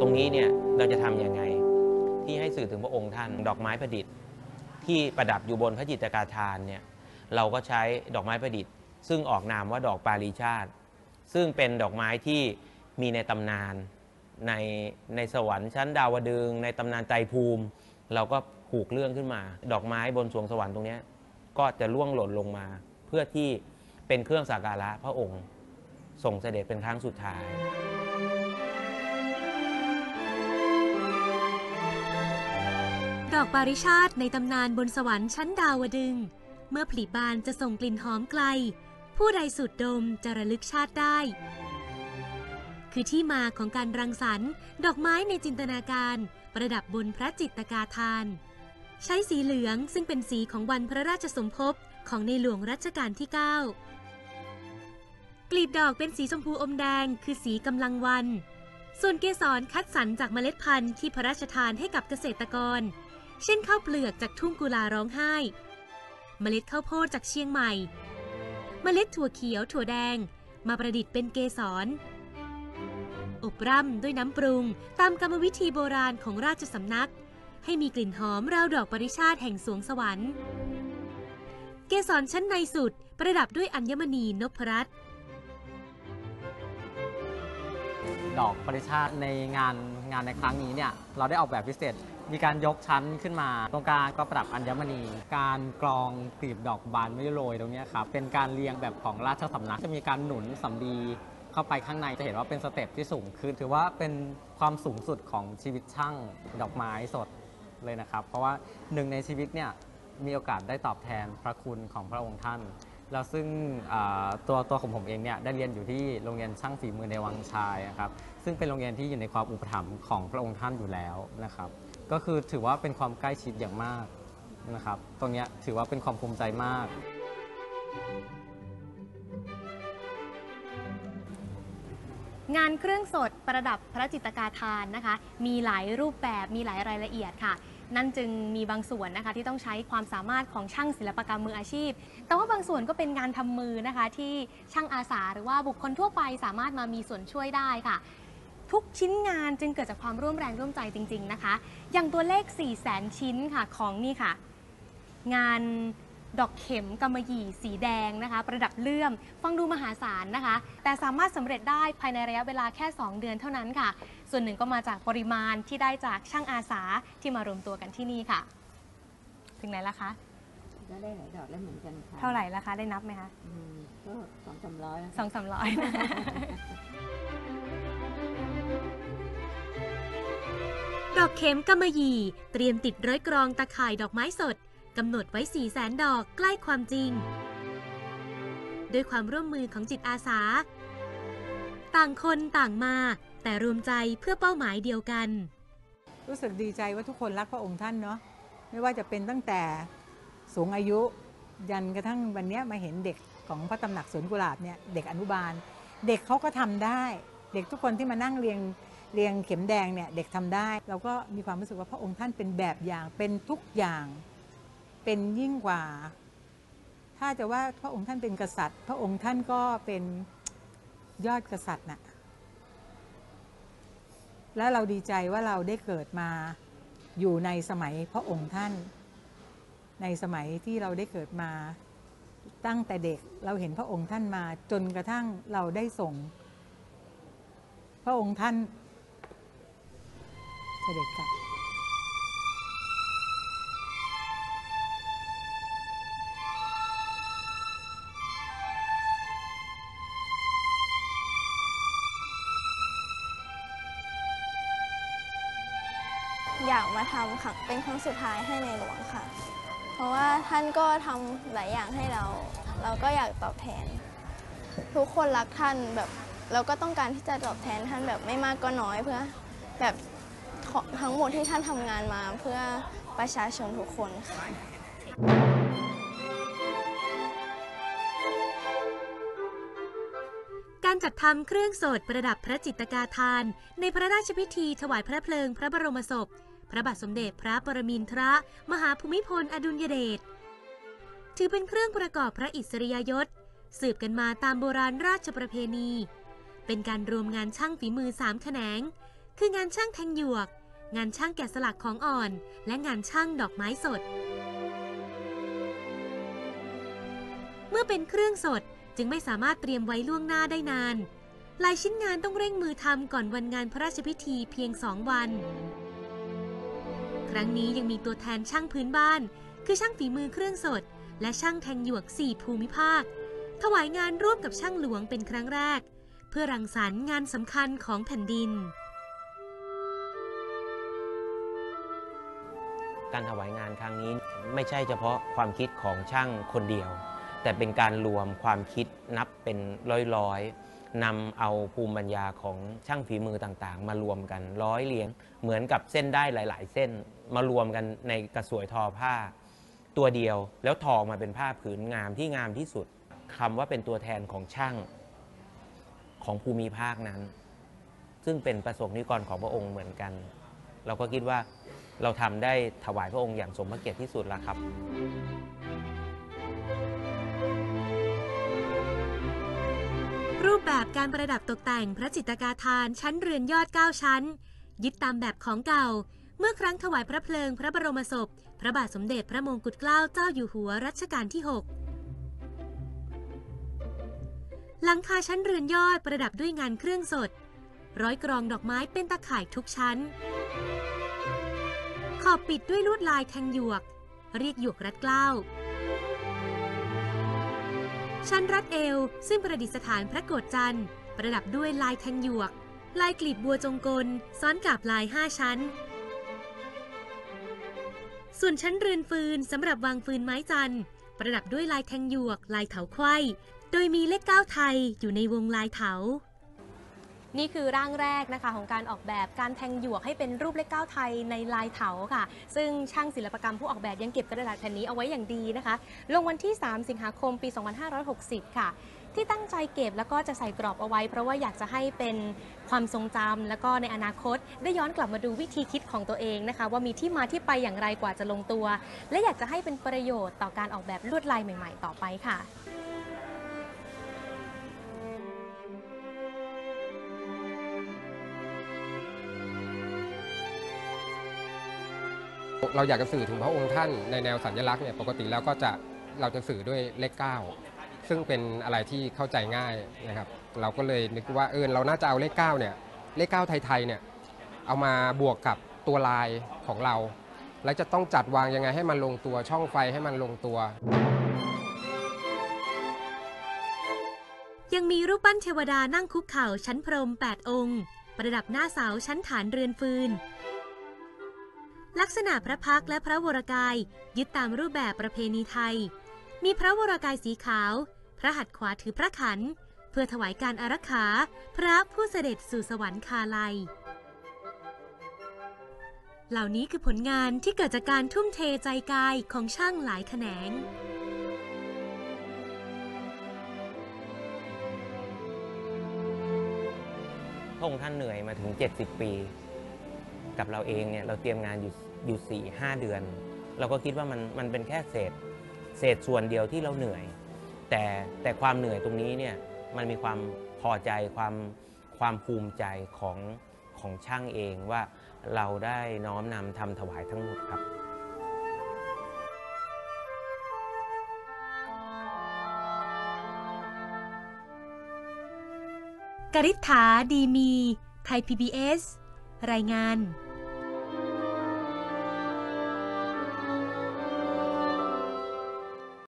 ตรงนี้เนี่ยเราจะทำยังไง ที่ให้สื่อถึงพระองค์ท่าน ดอกไม้ประดิษฐ์ ที่ประดับอยู่บนพระจิตรกาธานเนี่ยเราก็ใช้ดอกไม้ประดิษฐ์ ซึ่งออกนามว่าดอกปาลีชาติ ซึ่งเป็นดอกไม้ที่มีในตำนานในในสวรรค์ชั้นดาวดึงในตำนานไตรภูมิ เราก็ผูกเรื่องขึ้นมา ดอกไม้บนสวงสวรรค์ตรงนี้ก็จะล่วงหล่นลงมา เพื่อที่เป็นเครื่องสักการะพระองค์ส่งเสด็จเป็นครั้งสุดท้าย อกปาริชาติในตำนานบนสวรรค์ชั้นดาวดึง เมื่อผลิบานจะส่งกลิ่นหอมไกล ผู้ใดสูดดมจะระลึกชาติได้ คือที่มาของการรังสรรค์ ดอกไม้ในจินตนาการ ประดับบนพระจิตกาธาน ใช้สีเหลืองซึ่งเป็นสีของวันพระราชสมภพของในหลวงรัชกาลที่ 9 กลีบดอกเป็นสีชมพูอมแดง คือสีกำลังวันส่วนเกสรคัดสรรจากเมล็ดพันธุ์ที่พระราชทานให้กับเกษตรกร เช่นข้าวเปลือกจากทุ่งกุลาร้องไห้ เมล็ดข้าวโพดจากเชียงใหม่ เมล็ดถั่วเขียวถั่วแดง มาประดิษฐ์เป็นเกสร อบร่ำด้วยน้ำปรุงตามกรรมวิธีโบราณของราชสำนัก ให้มีกลิ่นหอมราวดอกปาริชาติแห่งสรวงสวรรค์ เกสรชั้นในสุดประดับด้วยอัญมณีนพรัตน์ดอกปาริชาติในงานงานในครั้งนี้เนี่ยเราได้ออกแบบพิเศษ มีการยกชั้นขึ้นมา ตรงกลางก็ประดับอัญมณี การกรองกลีบดอกบานไม่โรยตรงนี้ครับ เป็นการเรียงแบบของราชสำนัก จะมีการหนุนสำลีเข้าไปข้างในจะเห็นว่าเป็น step ที่สูงขึ้น ถือว่าเป็นความสูงสุดของชีวิตช่างดอกไม้สดเลยนะครับ เพราะว่าหนึ่งในชีวิตเนี่ยมีโอกาสได้ตอบแทนพระคุณของพระองค์ท่าน แล้วซึ่งตัวตัวของผมเองเนี่ยได้เรียนอยู่ที่โรงเรียนช่างฝีมือในวังชายนะครับ ซึ่งเป็นโรงเรียนที่อยู่ในความอุปถัมภ์ของพระองค์ท่านอยู่แล้วนะครับ ก็คือถือว่าเป็นความใกล้ชิดอย่างมากนะครับ ตรงนี้ถือว่าเป็นความภูมิใจมาก งานเครื่องสดประดับพระจิตกาทานนะคะ มีหลายรูปแบบมีหลายรายละเอียดค่ะ นั่นจึงมีบางส่วนนะคะที่ต้องใช้ความสามารถของช่างศิลปกรรมมืออาชีพ แต่ว่าบางส่วนก็เป็นงานทำมือนะคะที่ช่างอาสาหรือว่าบุคคลทั่วไปสามารถมามีส่วนช่วยได้ค่ะ ทุกชิ้นงานจึงเกิดจากความร่วมแรงร่วมใจจริง ๆนะคะ อย่างตัวเลข 4 0 0 0 0 0ชิ้นค่ะของนี่ค่ะ งานดอกเข็มกำมะหยี่สีแดงนะคะ ประดับเลื่อม ฟังดูมหาศาลนะคะ แต่สามารถสำเร็จได้ภายในระยะเวลาแค่ 2 เดือนเท่านั้นค่ะ ส่วนหนึ่งก็มาจากปริมาณที่ได้จากช่างอาสาที่มารวมตัวกันที่นี่ค่ะ ถึงไหนแล้วคะก็ได้หลายดอกแล้วเหมือนกันค่ะ เท่าไหร่แล้วคะ ได้นับไหมคะอืมก็สองสามร้อยแล้วสองสามร้อย ดอกเข็มกำมะหยี่ เตรียมติดร้อยกรองตะข่ายดอกไม้สดกำหนดไว้4 0 0แสนดอกใกล้ความจริง ด้วยความร่วมมือของจิตอาสา ต่างคนต่างมา แต่รวมใจเพื่อเป้าหมายเดียวกัน รู้สึกดีใจว่าทุกคนรักพระองค์ท่านเนาะไม่ว่าจะเป็นตั้งแต่สูงอายุ ยันกระทั่งวันนี้มาเห็นเด็กของพระตำหนักสวนกุหลาบเนี่ยเด็กอนุบาล เด็กเขาก็ทำได้ เด็กทุกคนที่มานั่งเรียง เรียงเข็มแดงเนี่ยเด็กทำได้ เราก็มีความรู้สึกว่าพระองค์ท่านเป็นแบบอย่างเป็นทุกอย่างเป็นยิ่งกว่า ถ้าจะว่าพระองค์ท่านเป็นกษัตริย์ พระองค์ท่านก็เป็นยอดกษัตริย์น่ะและเราดีใจว่าเราได้เกิดมาอยู่ในสมัยพระองค์ท่าน ในสมัยที่เราได้เกิดมาตั้งแต่เด็กเราเห็นพระองค์ท่านมาจนกระทั่งเราได้ส่ง พระองค์ท่าน สด็จกลับอยากมาทำครั้งเป็นครั้งสุดท้ายให้ในหลวงค่ะ เพราะว่าท่านก็ทำหลายอย่างให้เรา เราก็อยากตอบแทน ทุกคนรักท่านแบบ เราก็ต้องการที่จะตอบแทนท่านแบบไม่มากก็น้อยเพื่อ แบบ ทั้งหมดที่ท่านทำงานมาเพื่อประชาชนทุกคนค่ะการจัดทำเครื่องสดประดับพระจิตกาทาน ในพระราชพิธีถวายพระเพลิงพระบรมศพ พระบาทสมเด็จพระปรมินทรมหาภูมิพลอดุลยเดชถือเป็นเครื่องประกอบพระอิสริยยศ สืบกันมาตามโบราณราชประเพณี เป็นการรวมงานช่างฝีมือสามแขนง คืองานช่างแทงหยวก งานช่างแกะสลักของอ่อน และงานช่างดอกไม้สด เมื่อเป็นเครื่องสดจึงไม่สามารถเตรียมไว้ล่วงหน้าได้นานหลายชิ้นงานต้องเร่งมือทำก่อนวันงานพระราชพิธีเพียงสองวัน ครั้งนี้ยังมีตัวแทนช่างพื้นบ้าน คือช่างฝีมือเครื่องสด และช่างแทงหยวก4ภูมิภาค ถวายงานร่วมกับช่างหลวงเป็นครั้งแรก เพื่อรังสรรค์งานสำคัญของแผ่นดิน การถวายงานครั้งนี้ไม่ใช่เฉพาะความคิดของช่างคนเดียว แต่เป็นการรวมความคิดนับเป็นร้อยๆนำเอาภูมิปัญญาของช่างฝีมือต่างๆ มารวมกันร้อยเรียง เหมือนกับเส้นได้หลาย ๆ เส้นมารวมกันในกระสวยทอผ้า ตัวเดียวแล้วทอมาเป็นผ้าผืนงามที่งามที่สุดคำว่าเป็นตัวแทนของช่างของภูมิภาคนั้น ซึ่งเป็นประสงค์นิกรของพระองค์เหมือนกัน เราก็คิดว่า เราทำได้ถวายพระองค์อย่างสมพระเกียรติที่สุดแล้วครับรูปแบบการประดับตกแต่งพระจิตกาทานชั้นเรือนยอด 9 ชั้น ยึดตามแบบของเก่า เมื่อครั้งถวายพระเพลิงพระบรมศพ พระบาทสมเด็จพระมงกุฎเกล้าเจ้าอยู่หัวรัชกาลที่ 6 หลังคาชั้นเรือนยอดประดับด้วยงานเครื่องสด ร้อยกรองดอกไม้เป็นตะข่ายทุกชั้น ขอบปิดด้วยลวดลายแทงหยวก เรียกหยวกรัดเกล้า ชั้นรัดเอวซึ่งประดิษฐานพระโกฏจันทร์ ประดับด้วยลายแทงหยวก ลายกลีบบัวจงกล ซ้อนกับลาย5ชั้น ส่วนชั้นเรือนฟืนสำหรับวางฟืนไม้จันทร์ ประดับด้วยลายแทงหยวก ลายเถาไขว้โดยมีเลขเก้าไทยอยู่ในวงลายเถา นี่คือร่างแรกนะคะของการออกแบบการแทงหยวกให้เป็นรูปเลขเก้าไทยในลายเถาค่ะ ซึ่งช่างศิลปกรรมผู้ออกแบบยังเก็บกระดาษแผ่นนี้เอาไว้อย่างดีนะคะ ลงวันที่ 3 สิงหาคมปี 2560 ค่ะ ที่ตั้งใจเก็บแล้วก็จะใส่กรอบเอาไว้ เพราะว่าอยากจะให้เป็นความทรงจำแล้วก็ในอนาคต ได้ย้อนกลับมาดูวิธีคิดของตัวเองนะคะ ว่ามีที่มาที่ไปอย่างไรกว่าจะลงตัว และอยากจะให้เป็นประโยชน์ต่อการออกแบบลวดลายใหม่ ๆ ต่อไปค่ะ เราอยากจะสื่อถึงพระองค์ท่านในแนวสัญลักษณ์เนี่ยปกติแล้วก็จะเราจะสื่อด้วยเลข9ซึ่งเป็นอะไรที่เข้าใจง่ายนะครับ เราก็เลยนึกว่าเออเราน่าจะเอาเลข9เนี่ยเลข9ไทยๆเนี่ยเอามาบวกกับตัวลายของเรา แล้วจะต้องจัดวางยังไงให้มันลงตัวช่องไฟให้มันลงตัว ยังมีรูปปั้นเทวดานั่งคุกเข่าชั้นพรม 8 องค์ ประดับหน้าเสาชั้นฐานเรือนฟืน ลักษณะพระพักและพระวรกายยึดตามรูปแบบประเพณีไทย มีพระวรกายสีขาว พระหัตถ์ขวาถือพระขัน เพื่อถวายการอารักขา พระผู้เสด็จสู่สวรรคาลัย เหล่านี้คือผลงานที่เกิดจากการทุ่มเทใจกายของช่างหลายแขนงพระองค์ท่านเหนื่อยมาถึง 70 ปี กับเราเองเนี่ยเราเตรียมงานอยู่อยู่สี่ห้าเดือน เราก็คิดว่ามันมันเป็นแค่เศษเศษส่วนเดียวที่เราเหนื่อย แต่แต่ความเหนื่อยตรงนี้เนี่ยมันมีความพอใจความความภูมิใจของของช่างเองว่าเราได้น้อมนำทำถวายทั้งหมดครับกริษฐาดีมี ไทย PBS รายงาน